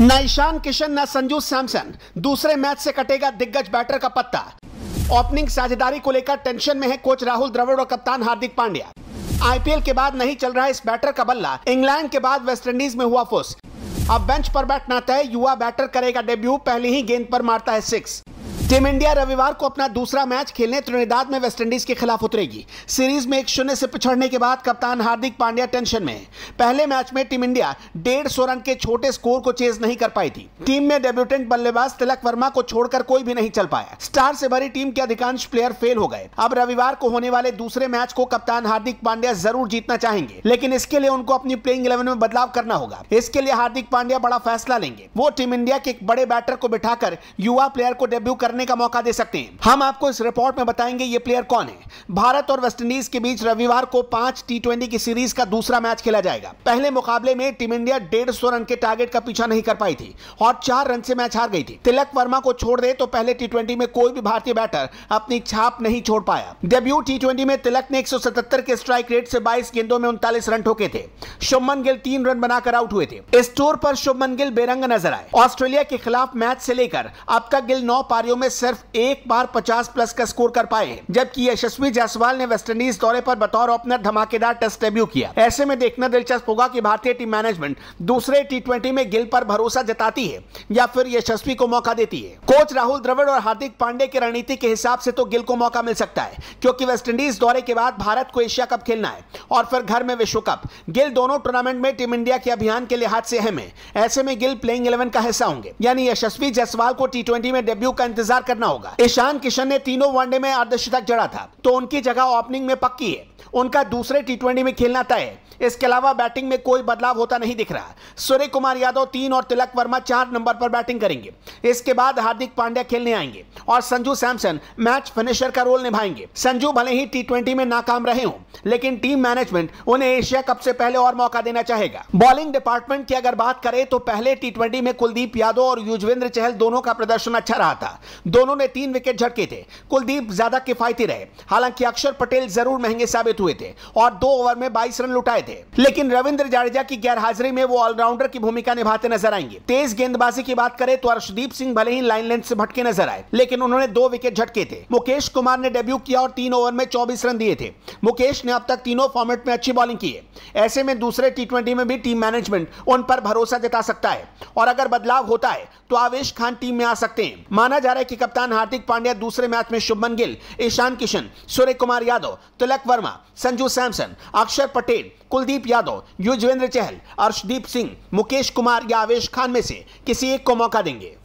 न ईशान किशन, न संजू सैमसन। दूसरे मैच से कटेगा दिग्गज बैटर का पत्ता। ओपनिंग साझेदारी को लेकर टेंशन में है कोच राहुल द्रविड़ और कप्तान हार्दिक पांड्या। आईपीएल के बाद नहीं चल रहा इस बैटर का बल्ला। इंग्लैंड के बाद वेस्टइंडीज में हुआ फुस। अब बेंच पर बैठना तय, युवा बैटर करेगा डेब्यू, पहले ही गेंद पर मारता है सिक्स। टीम इंडिया रविवार को अपना दूसरा मैच खेलने त्रिनिदाद में वेस्टइंडीज के खिलाफ उतरेगी। सीरीज़ में एक शून्य से पिछड़ने के बाद कप्तान हार्दिक पांड्या टेंशन में पहले मैच में टीम इंडिया डेढ़ सौ रन के छोटे स्कोर को चेज नहीं कर पाई थी। टीम में डेब्यूटेंट बल्लेबाज तिलक वर्मा को छोड़कर कोई भी नहीं चल पाया। स्टार से भरी टीम के अधिकांश प्लेयर फेल हो गए। अब रविवार को होने वाले दूसरे मैच को कप्तान हार्दिक पांड्या ज़रूर जीतना चाहेंगे, लेकिन इसके लिए उनको अपनी प्लेइंग इलेवन में बदलाव करना होगा। इसके लिए हार्दिक पांड्या बड़ा फैसला लेंगे। वो टीम इंडिया के एक बड़े बैटर को बिठाकर युवा प्लेयर को डेब्यू करने का मौका दे सकते हैं। हम आपको इस रिपोर्ट में बताएँगे ये प्लेयर कौन है। भारत और वेस्टइंडीज के बीच रविवार को पाँच टी की सीरीज़ का दूसरा मैच खेला जाएगा। पहले मुकाबले में टीम इंडिया डेढ़ रन के टारगेट का पीछा नहीं कर पाई थी और चार रन से मैच हार गई थी। तिलक वर्मा को छोड़ दे तो पहले टी में कोई भी भारतीय बैटर अपनी छाप नहीं छोड़ पाया। डेब्यू टी में तिलक ने एक के स्ट्राइक रेट से बाईस गेंदों में उनतालीस रन ठोके थे। शुभमन गिल तीन रन बनाकर आउट हुए थे। इस टूर पर शुभमन गिल बेरंग नज़र आए। ऑस्ट्रेलिया के खिलाफ मैच से लेकर अब तक गिल नौ पारियों में सिर्फ़ एक बार 50 प्लस का स्कोर कर पाए, जबकि यशस्वी जायसवाल ने वेस्टइंडीज दौरे पर बतौर ओपनर धमाकेदार टेस्ट डेब्यू किया। ऐसे में देखना दिलचस्प होगा कि भारतीय टीम मैनेजमेंट दूसरे टी में गिल पर भरोसा जताती है, या फिर यशस्वी को मौका देती है। कोच राहुल द्रविड़ और हार्दिक पांडे की रणनीति के हिसाब से तो गिल को मौका मिल सकता है, क्योंकि वेस्टइंडीज दौरे के बाद भारत को एशिया कप खेलना है, और फिर घर में विश्व कप। गिल दोनों टूर्नामेंट में टीम इंडिया के अभियान के लिहाज से अहम है। ऐसे में गिल प्लेइंग इलेवन का हिस्सा होंगे। यानी यशस्वी जायसवाल को टी में डेब्यू का इंतज़ार करना होगा। ईशान किशन ने तीनों वनडे में अर्धशतक जड़ा था। तो उनकी जगह ओपनिंग में पक्की है। उनका दूसरे टी में खेलना तय है। इसके अलावा बैटिंग में कोई बदलाव होता नहीं दिख रहा। सूर्य कुमार यादव तीन और तिलक वर्मा चार नंबर पर बैटिंग करेंगे। इसके बाद हार्दिक पांड्या खेलने आएँगे और संजू सैमसन मैच फिनिशर का रोल निभाएँगे। संजू भले ही टी में नाकाम रहे हों, लेकिन टीम मैनेजमेंट उन्हें एशिया कप से पहले और मौका देना चाहेगा। बॉलिंग डिपार्टमेंट की अगर बात करें तो पहले टी में कुलदीप यादव और युजवेंद्र चहल दोनों का प्रदर्शन अच्छा रहा था। दोनों ने तीन विकेट झटके थे। कुलदीप ज़्यादा किफायती रहे। हालाँकि अक्षर पटेल ज़रूर महँगे साबित हुए थे और दो ओवर में बाईस रन लुटाए थे। लेकिन रविंद्र जाडेजा की गैर हाजिरी में वो ऑलराउंडर की भूमिका निभाते नज़र आएँगे। तेज गेंदबाजी की बात करें तो अर्शदीप सिंह भले ही लाइन लेंथ से भटके नज़र आए, लेकिन उन्होंने दो विकेट झटके थे। मुकेश कुमार ने डेब्यू किया और तीन ओवर में चौबीस रन दिए थे। मुकेश ने अब तक तीनों फॉर्मेट में अच्छी बॉलिंग की है। ऐसे में दूसरे टी में भी टीम मैनेजमेंट उन पर भरोसा जता सकता है। और अगर बदलाव होता है तो आवेश खान टीम में आ सकते हैं। माना जा रहा है कि कप्तान हार्दिक पांड्या दूसरे मैच में शुभमन गिल, ईशान किशन सूर्य कुमार यादव, तिलक वर्मा, संजू सैमसन, अक्षर पटेल, कुलदीप यादव, युजवेंद्र चहल, अर्शदीप सिंह, मुकेश कुमार या आवेश खान में से किसी एक को मौका देंगे।